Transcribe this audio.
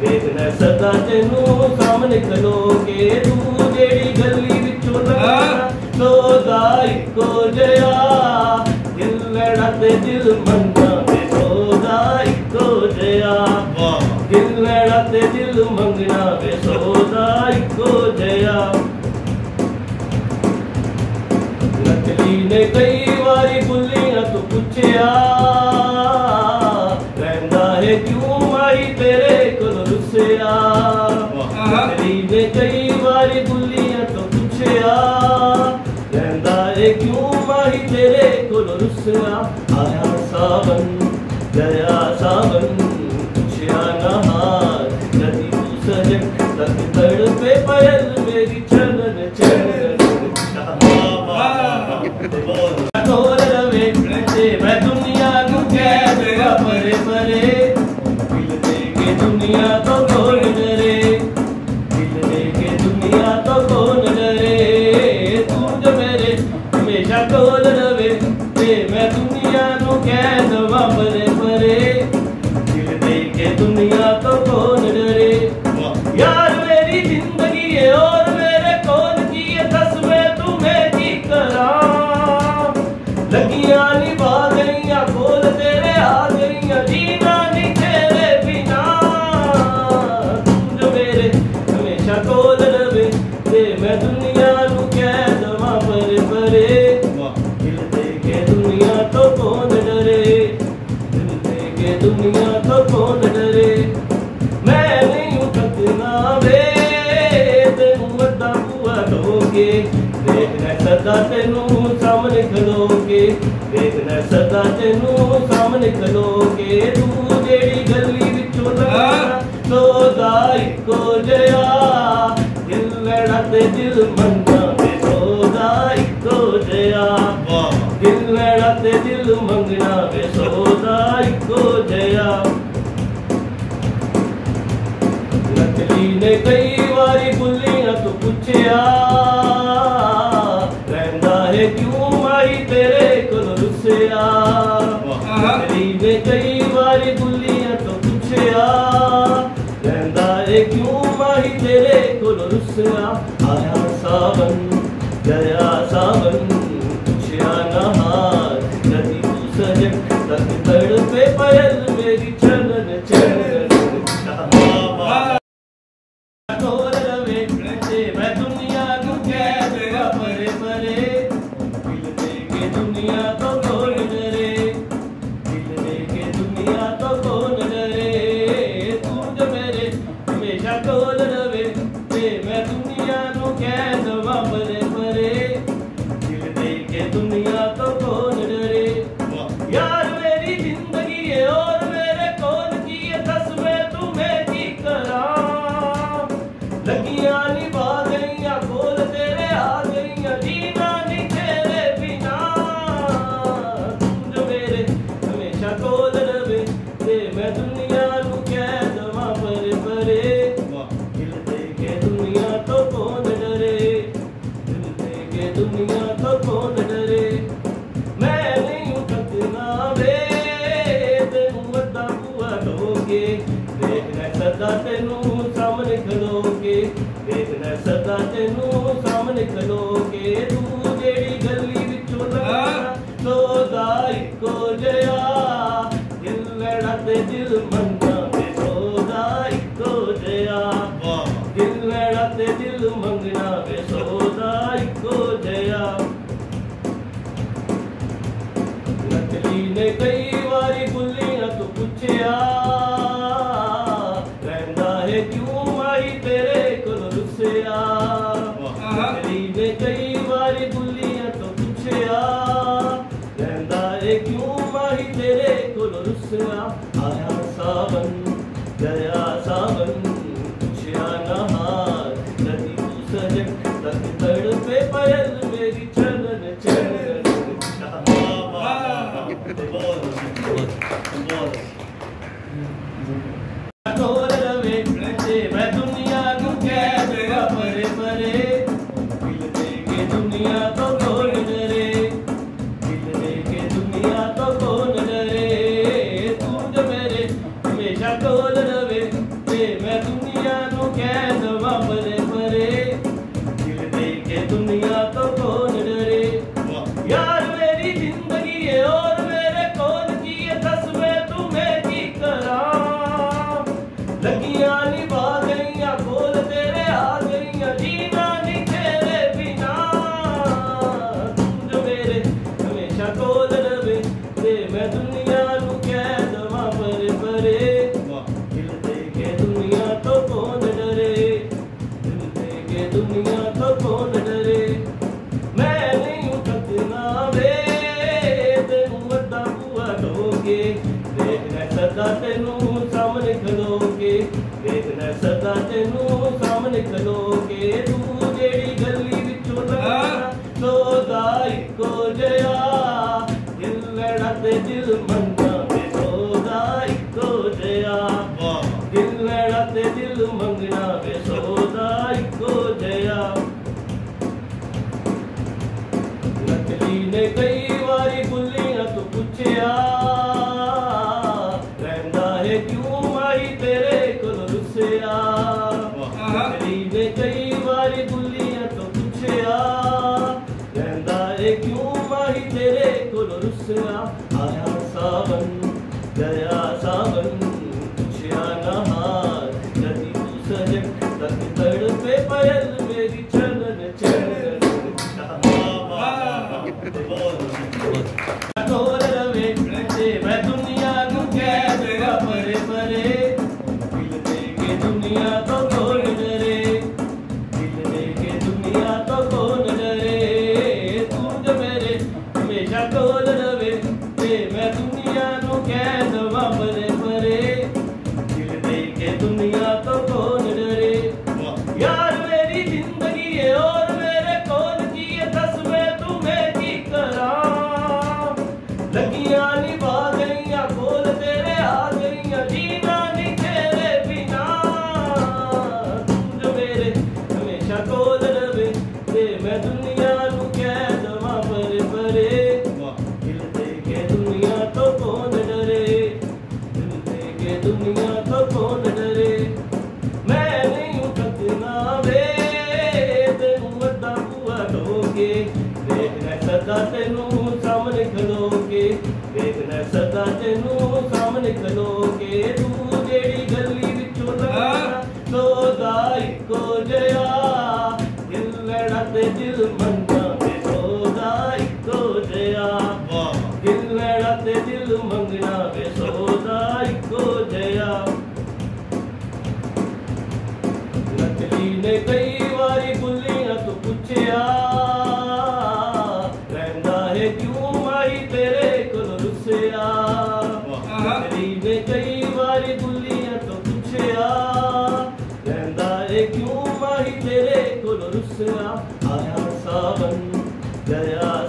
ਵੇਖਣਾ ਸਦਾ ਤੈਨੂੰ ਸਾਹਮਣੇ ਖਲੋਗੇ ਤੂੰ ਜਿਹੜੀ ਗਲੀ ਵਿੱਚੋਂ ਲੰਘਣਾ ਸੋਦਾ ਇੱਕੋ ਜਿਹਾ ਦਿਲ ਲੜਾ ਤੇ ਦਿਲ ਮੰਗਣਾ ਵੇ ਸੋਦਾ ਇੱਕੋ ਜਿਹਾ। ਦਿਲ ਲੜਾ ਤੇ ਦਿਲ ਮੰਗਣਾ ਵੇ ਸੋਦਾ ਇੱਕੋ ਜਿਹਾ। ਨਕਲੀ ਨੇ ਕਈ ਵਾਰੀ ਬੁੱਲੀਆਂ ਤੋਂ ਪੁੱਛਿਆ ਕੋਲ ਰੁੱਸਿਆ ਨਕਲੀ ਨੇ ਕਈ ਵਾਰੀ ਬੁੱਲੀਆਂ ਤੋਂ ਪੁੱਛਿਆ ਰਹਿੰਦਾ ਹੈ ਕਿਉਂ ਮਾਈ ਤੇਰੇ ਕੋਲ ਰੁੱਸਿਆ ਆਇਆ ਸਾਵਨ ਗਿਆ ਸਾਵਨ ਪੁੱਛਿਆ ਨਾ ਹਾਰ ਜਦੀ ਤੂੰ ਸਜਣ ਤੱਕ ਤੜਪੇ ਪਇਲ ਮੇਰੀ ਚਰਨ ਚਰਨ दुनिया निभा गईया बोल तेरे जीना हमेशा कोल मैं दुनिया पर दुनिया तो कौन डरे? दिल दुनिया तो कौन डरे? मैं नहीं उठना वे तेनू वड्डा सामने खड़ोगे ਵੇਖਣਾ ਸਦਾ ਤੈਨੂੰ ਸਾਹਮਣੇ ਖਲੋਗੇ ਤੂੰ ਜਿਹੜੀ ਗਲੀ ਵਿੱਚੋਂ ਲੰਘਣਾ ਸੋਦਾ ਇੱਕੋ ਜਿਹਾ ਦਿਲ ਲੜਾ ਤੇ ਦਿਲ ਮੰਗਣਾ ਵੇ ਸੋਦਾ ਇੱਕੋ ਜਿਹਾ ਦਿਲ ਲੜਾ ਤੇ ਦਿਲ ਮੰਗਣਾ ਵੇ ਸੋਦਾ ਇੱਕੋ ਜਿਹਾ ਨਕਲੀ ਨੇ ਕਈ ਵਾਰੀ ਬੁੱਲੀਆਂ ਤੋਂ ਪੁੱਛਿਆ सारी दुनिया तो पुछया कहंदा ए क्यों माही तेरे को रुसया? आया सावन, गया सावन। ਤੈਨੂੰ ਤੂੰ ਜਿਹੜੀ ਗਲੀ ਵਿੱਚੋਂ ਲੰਘਣਾ ਸੋਦਾ ਇੱਕੋ ਜਿਹਾ। ਦਿਲ ਲੜਾ ਤੇ ਦਿਲ ਮੰਗਣਾ ਇੱਕੋ ਜਿਹਾ। ਦਿਲ ਲੜਾ ਤੇ ਦਿਲ ਮੰਗਣਾ ਵੇ ਇੱਕੋ ਜਿਹਾ। ਨਕਲੀ ਨੇ ਕਈ अरे क्यों माही तेरे को रुसना आया सावन, गया सावन, पूछया नहार नदी सजग तक तड़ पे पयल मेरी चलन चलन। बहुत बहुत दुनिया कैद बाबरे परे। दिल दे के दुनिया तो साथ दिल मंगा वे इको जया। दिल लड़ाते दिल मंगना वे सौदा इको जया। नकली ने कई बारी बुलिया तो पूछया कहता है क्यों soon enough. ਤੂੰ ਜਿਹੜੀ ਗਲੀ ਵਿੱਚੋਂ ਲੰਘਣਾ ਤੋ ਦਾ ਇੱਕੋ ਜਿਹਾ ਹਿੱਲਣਾ ਤੇ ਦਿਲ ਮੰਗਦਾ ਤੇ ਤੋ ਦਾ ਇੱਕੋ ਜਿਹਾ ਵਾਹ ਹਿੱਲਣਾ ਤੇ ਦਿਲ ਮੰਗਣਾ ਵੇ ਸੋ ਦਾ ਇੱਕੋ ਜਿਹਾ ਨਕਲੀ ਨੇ ਕਈ Jaya Savan Jaya